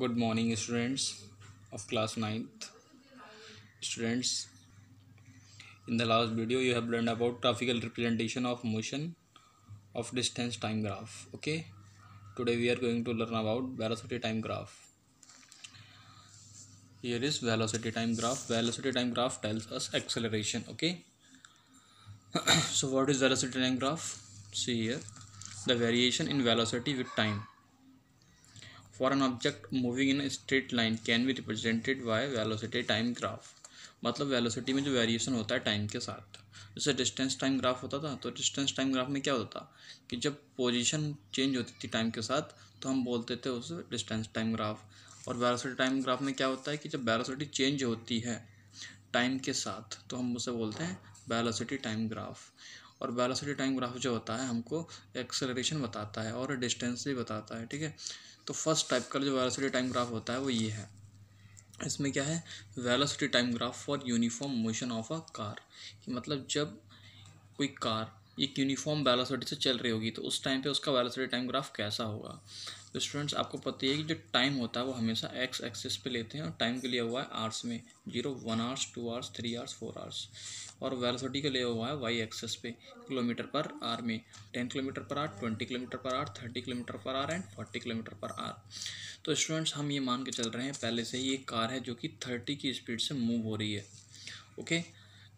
good morning students of class 9th students in the last video you have learned about graphical representation of motion of distance time graph okay? Today we are going to learn about velocity time graph. Here is velocity time graph. Velocity time graph tells us acceleration okay? So what is velocity time graph? See here the variation in velocity with time an object moving in a straight line can be represented by velocity time graph. मतलब velocity में जो variation होता है time के साथ। जैसे distance time graph होता था तो डिस्टेंस टाइम ग्राफ में क्या होता था? कि जब पोजीशन चेंज होती थी टाइम के साथ तो हम बोलते थे उसे डिस्टेंस टाइम ग्राफ और वेलोसिटी टाइम ग्राफ में क्या होता है कि जब वेलोसिटी चेंज होती है टाइम के साथ तो हम उसे बोलते हैं वेलोसिटी टाइम ग्राफ और वेलोसिटी टाइम ग्राफ जो होता है, हमको एक्सेलरेशन बताता है और डिस्टेंस भी बताता है, ठीक है? तो फ़र्स्ट टाइप का जो वेलोसिटी टाइम ग्राफ होता है वो ये है। इसमें क्या है? Velocity time graph for uniform motion of a car कि मतलब जब कोई कार एक यूनिफॉर्म वेलोसिटी से चल रही होगी तो उस टाइम पे उसका वेलोसिटी टाइम ग्राफ कैसा होगा? तो स्टूडेंट्स आपको पता है कि जो टाइम होता है वो हमेशा एक्स एक्सिस पे लेते हैं और टाइम के लिए हुआ है आर्स में। Zero one hours two hours three hours four hours और वेलोसिटी का लिया हुआ है वाई एक्सेस पे, किलोमीटर पर आर में। Ten kilometre per hour twenty kilometre per hour thirty kilometre per hour and forty kilometre per hour तो students हम ये मान के चल रहे हैं, पहले से ही एक कार है जो कि थर्टी की स्पीड से मूव हो रही है। ओके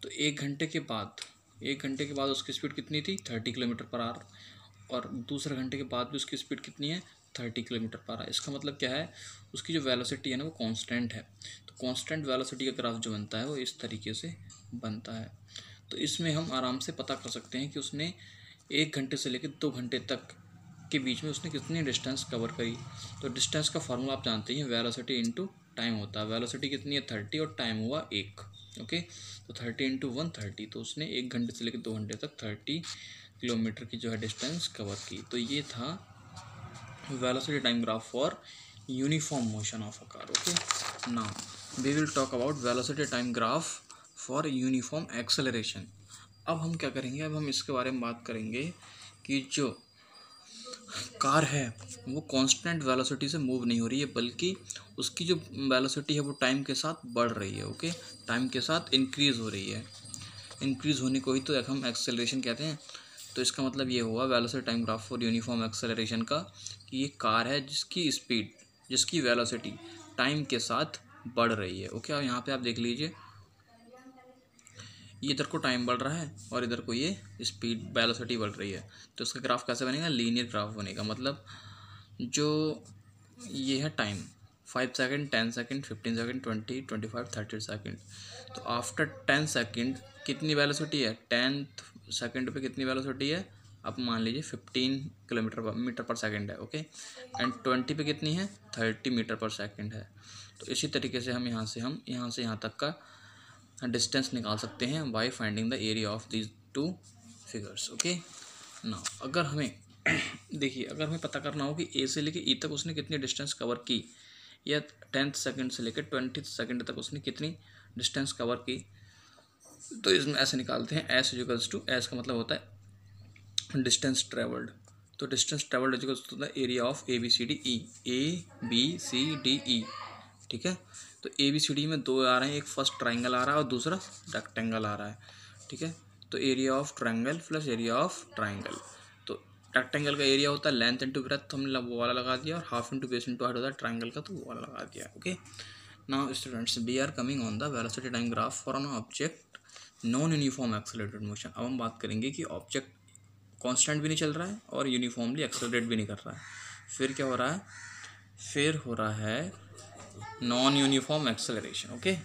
तो एक घंटे के बाद एक घंटे के बाद उसकी स्पीड कितनी थी? थर्टी किलोमीटर पर आर और दूसरे घंटे के बाद भी उसकी स्पीड कितनी है? थर्टी किलोमीटर पर आर इसका मतलब क्या है? उसकी जो वेलोसिटी है ना, वो कांस्टेंट है। तो कांस्टेंट वेलोसिटी का ग्राफ जो बनता है, वो इस तरीके से बनता है। तो इसमें हम आराम से पता कर सकते हैं कि उसने एक घंटे से लेकर दो घंटे तक के बीच में उसने कितनी डिस्टेंस कवर करी। तो डिस्टेंस का फार्मूला आप जानते हैं वेलोसिटी इंटू टाइम होता है। वेलोसिटी कितनी है? थर्टी और टाइम हुआ एक। ओके? तो थर्टी इंटू वन थर्टी तो उसने एक घंटे से लेकर दो घंटे तक थर्टी किलोमीटर की जो है डिस्टेंस कवर की। तो ये था velocity time graph for uniform motion of a car okay? ना we will talk about velocity time graph for uniform acceleration अब हम क्या करेंगे? अब हम इसके बारे में बात करेंगे कि जो कार है, वो कांस्टेंट वेलोसिटी से मूव नहीं हो रही है, बल्कि उसकी जो वेलोसिटी है वो टाइम के साथ बढ़ रही है ओके टाइम के साथ इंक्रीज़ हो रही है। इंक्रीज़ होने को ही तो हम एक्सेलरेशन कहते हैं। तो इसका मतलब ये हुआ velocity time graph for uniform acceleration का कि ये कार है जिसकी स्पीड जिसकी वेलोसिटी टाइम के साथ बढ़ रही है ओके और यहाँ पे आप देख लीजिए इधर को टाइम बढ़ रहा है और इधर को ये स्पीड वेलोसिटी बढ़ रही है। तो इसका ग्राफ कैसे बनेगा? लीनियर ग्राफ बनेगा। मतलब जो ये है time five second ten second fifteen second twenty twenty five thirty second तो आफ्टर टेन सेकेंड कितनी वेलोसिटी है? टेंथ सेकेंड पे कितनी वेलोसिटी है? आप मान लीजिए fifteen kilometre metre per second है ओके एंड ट्वेंटी पे कितनी है? थर्टी मीटर पर सेकेंड है। तो इसी तरीके से हम यहाँ से, हम यहाँ से यहाँ तक का डिस्टेंस निकाल सकते हैं by finding the area of these two figures okay ना अगर हमें, देखिए, अगर हमें पता करना हो कि ए से लेके ई तक उसने कितनी डिस्टेंस कवर की, या टेंथ सेकंड से लेकर ट्वेंटी सेकंड तक उसने कितनी डिस्टेंस कवर की तो इसमें ऐसे निकालते हैं एस इजिकल्स टू एस का मतलब होता है डिस्टेंस ट्रेवल्ड तो डिस्टेंस ट्रेवल्ड इजिकल्स होता है area of A B C D E A B C D E ठीक है? तो ए बी सी डी में दो आ रहे हैं। एक फ़र्स्ट ट्राइंगल आ रहा है और दूसरा रेक्टेंगल आ रहा है। ठीक है? तो area of triangle plus area of triangle तो रेक्टेंगल का एरिया होता है लेंथ इंटू ब्रेथ हमने वो वाला लगा दिया और half into base into height होता है ट्राइंगल का तो वो वाला लगा दिया okay now students we are coming on the velocity time graph for an object non uniform accelerated motion अब हम बात करेंगे कि ऑब्जेक्ट कांस्टेंट भी नहीं चल रहा है और यूनिफॉर्मली एक्सेलरेट भी नहीं कर रहा है। फिर क्या हो रहा है? फिर हो रहा है नॉन यूनिफॉर्म एक्सेलरेशन ओके